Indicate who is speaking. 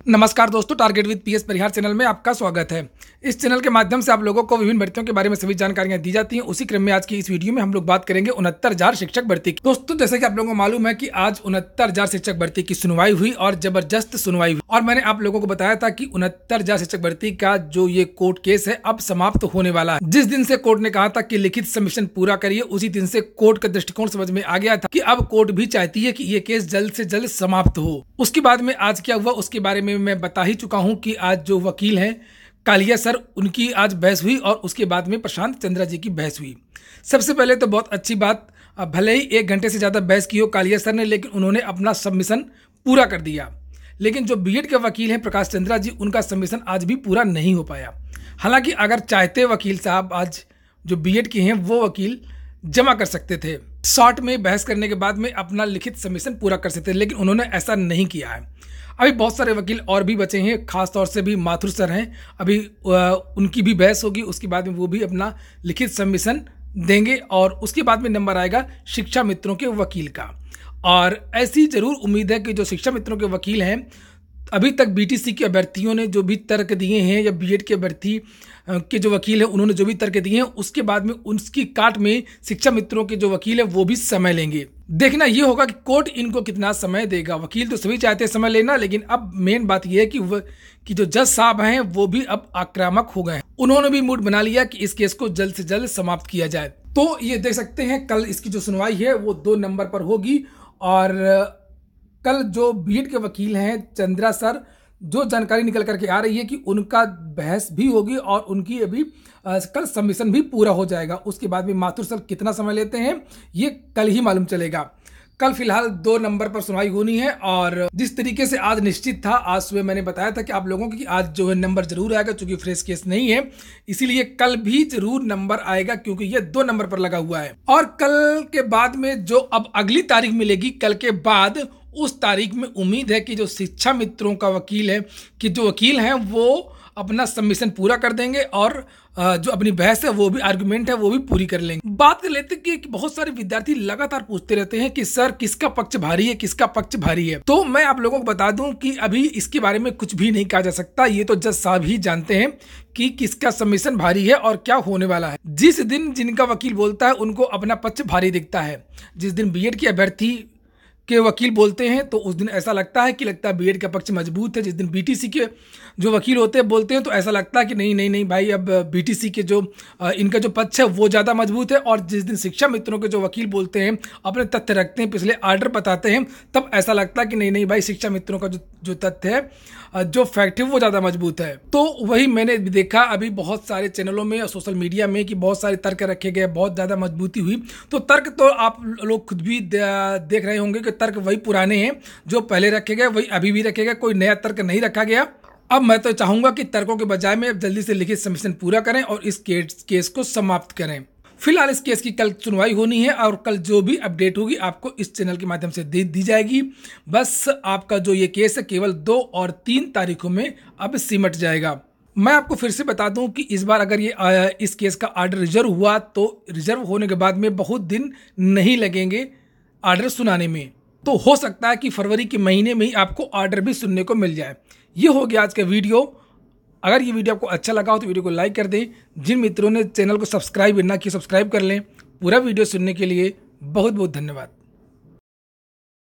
Speaker 1: नमस्कार दोस्तों target with PS Parihar channel में आपका स्वागत है। इस चैनल के माध्यम से आप लोगों को विभिन्न भर्तियों के बारे में सभी जानकारियाँ दी जाती हैं। उसी क्रम में आज की इस वीडियो में हम लोग बात करेंगे उनहत्तर हज़ार शिक्षक भर्ती की। दोस्तों, जैसे कि आप लोगों को मालूम है कि आज उनहत्तर हज़ार शिक्षक भर्ती की सुनवाई हुई और ज़बरदस्त सुनवाई हुई। और मैंने आप लोगों को बताया था कि उनहत्तर हज़ार शिक्षक भर्ती का जो ये कोर्ट केस है, अब समाप्त होने वाला है। जिस दिन से कोर्ट ने कहा था की लिखित सबमिशन पूरा करिए, उसी दिन से कोर्ट का दृष्टिकोण समझ में आ गया था की अब कोर्ट भी चाहती है की ये केस जल्द ऐसी जल्द समाप्त हो। उसके बाद में आज क्या हुआ, उसके बारे में मैं बता ही चुका हूँ कि आज जो वकील हैं, कालिया सर, उनकी आज बहस हुई और उसके बाद में प्रशांत चंद्रा जी की बहस हुई। सबसे पहले तो बहुत अच्छी बात भले ही एक घंटे से ज़्यादा बहस की हो कालिया सर ने, लेकिन उन्होंने अपना सबमिशन पूरा कर दिया। लेकिन जो बीएड के वकील हैं, प्रकाश चंद्रा जी, उनका सबमिशन आज भी पूरा नहीं हो पाया। हालाँकि अगर चाहते वकील साहब आज जो बीएड के हैं, वो वकील जमा कर सकते थे। शॉर्ट में बहस करने के बाद में अपना लिखित सबमिशन पूरा कर सकते थे, लेकिन उन्होंने ऐसा नहीं किया है। अभी बहुत सारे वकील और भी बचे हैं खास तौर से भी माथुर सर हैं। अभी उनकी भी बहस होगी, उसके बाद में वो भी अपना लिखित सबमिशन देंगे और उसके बाद में नंबर आएगा शिक्षा मित्रों के वकील का। और ऐसी ज़रूर उम्मीद है कि जो शिक्षा मित्रों के वकील हैं अभी तक बीटीसी के अभ्यर्थियों ने जो भी तर्क दिए हैं या बीएड के अभ्यर्थी के जो वकील हैं, उन्होंने जो भी तर्क दिए हैं, उसके बाद में उसकी काट में शिक्षा मित्रों के जो वकील है, वो भी समय लेंगे। देखना ये होगा कि कोर्ट इनको कितना समय देगा। वकील तो सभी चाहते हैं समय लेना, लेकिन अब मेन बात यह है कि कि जो जज साहब हैं, वो भी अब आक्रामक हो गए उन्होंने भी मूड बना लिया कि इस केस को जल्द से जल्द समाप्त किया जाए। तो ये देख सकते हैं, कल इसकी जो सुनवाई है, वो दो नंबर पर होगी और कल जो बीट के वकील हैं चंद्रा सर, जो जानकारी निकल करके आ रही है कि उनका बहस भी होगी और उनकी अभी कल सबमिशन भी पूरा हो जाएगा। उसके बाद भी माथुर सर कितना समय लेते हैं, ये कल ही मालूम चलेगा। कल फ़िलहाल दो नंबर पर सुनवाई होनी है और जिस तरीके से आज निश्चित था, आज सुबह मैंने बताया था कि आप लोगों की आज जो है नंबर ज़रूर आएगा क्योंकि फ्रेश केस नहीं है। इसीलिए कल भी ज़रूर नंबर आएगा क्योंकि ये दो नंबर पर लगा हुआ है। और कल के बाद में जो अब अगली तारीख मिलेगी, कल के बाद उस तारीख में उम्मीद है कि जो शिक्षा मित्रों का वकील है, कि जो वकील हैं, वो अपना सबमिशन पूरा कर देंगे और जो अपनी बहस है, वो भी आर्गुमेंट है, वो भी पूरी कर लेंगे। बात कर लेते कि बहुत सारे विद्यार्थी लगातार पूछते रहते हैं कि, सर, किसका पक्ष भारी है, किसका पक्ष भारी है? तो मैं आप लोगों को बता दूँ कि अभी इसके बारे में कुछ भी नहीं कहा जा सकता। ये तो जज साहब ही जानते हैं कि किसका सबमिशन भारी है और क्या होने वाला है। जिस दिन जिनका वकील बोलता है, उनको अपना पक्ष भारी दिखता है। जिस दिन बी की अभ्यर्थी के वकील बोलते हैं तो उस दिन ऐसा लगता है कि लगता है बीएड का पक्ष मज़बूत है। जिस दिन बीटीसी के जो वकील होते हैं बोलते हैं तो ऐसा लगता है कि नहीं नहीं नहीं भाई, अब बीटीसी के जो इनका जो पक्ष है, वो ज़्यादा मज़बूत है। और जिस दिन शिक्षा मित्रों के जो वकील बोलते हैं, अपने तथ्य रखते हैं, पिछले आर्डर बताते हैं, तब ऐसा लगता है कि नहीं नहीं भाई, शिक्षा मित्रों का जो जो तथ्य है जो फैक्ट है, वो ज़्यादा मज़बूत है। तो वही मैंने देखा अभी बहुत सारे चैनलों में और सोशल मीडिया में कि बहुत सारे तर्क रखे गए, बहुत ज़्यादा मजबूती हुई। तो तर्क तो आप लोग खुद भी देख रहे होंगे कि तर्क वही पुराने हैं जो पहले रखे गए वही अभी भी रखे गए कोई नया तर्क नहीं रखा गया। अब मैं तो चाहूँगा कि तर्कों के बजाय में जल्दी से लिखित सबमिशन पूरा करें और इस केस केस को समाप्त करें। फ़िलहाल इस केस की कल सुनवाई होनी है और कल जो भी अपडेट होगी आपको इस चैनल के माध्यम से दे दी जाएगी। बस आपका जो ये केस है केवल दो और तीन तारीखों में अब सिमट जाएगा। मैं आपको फिर से बता दूँ कि इस बार अगर ये आ, इस केस का आर्डर रिज़र्व हुआ तो रिज़र्व होने के बाद में बहुत दिन नहीं लगेंगे आर्डर सुनाने में। तो हो सकता है कि फरवरी के महीने में ही आपको ऑर्डर भी सुनने को मिल जाए। ये हो गया आज का वीडियो। अगर ये वीडियो आपको अच्छा लगा हो तो वीडियो को लाइक कर दें। जिन मित्रों ने चैनल को सब्सक्राइब ना किया, सब्सक्राइब कर लें। पूरा वीडियो सुनने के लिए बहुत बहुत धन्यवाद।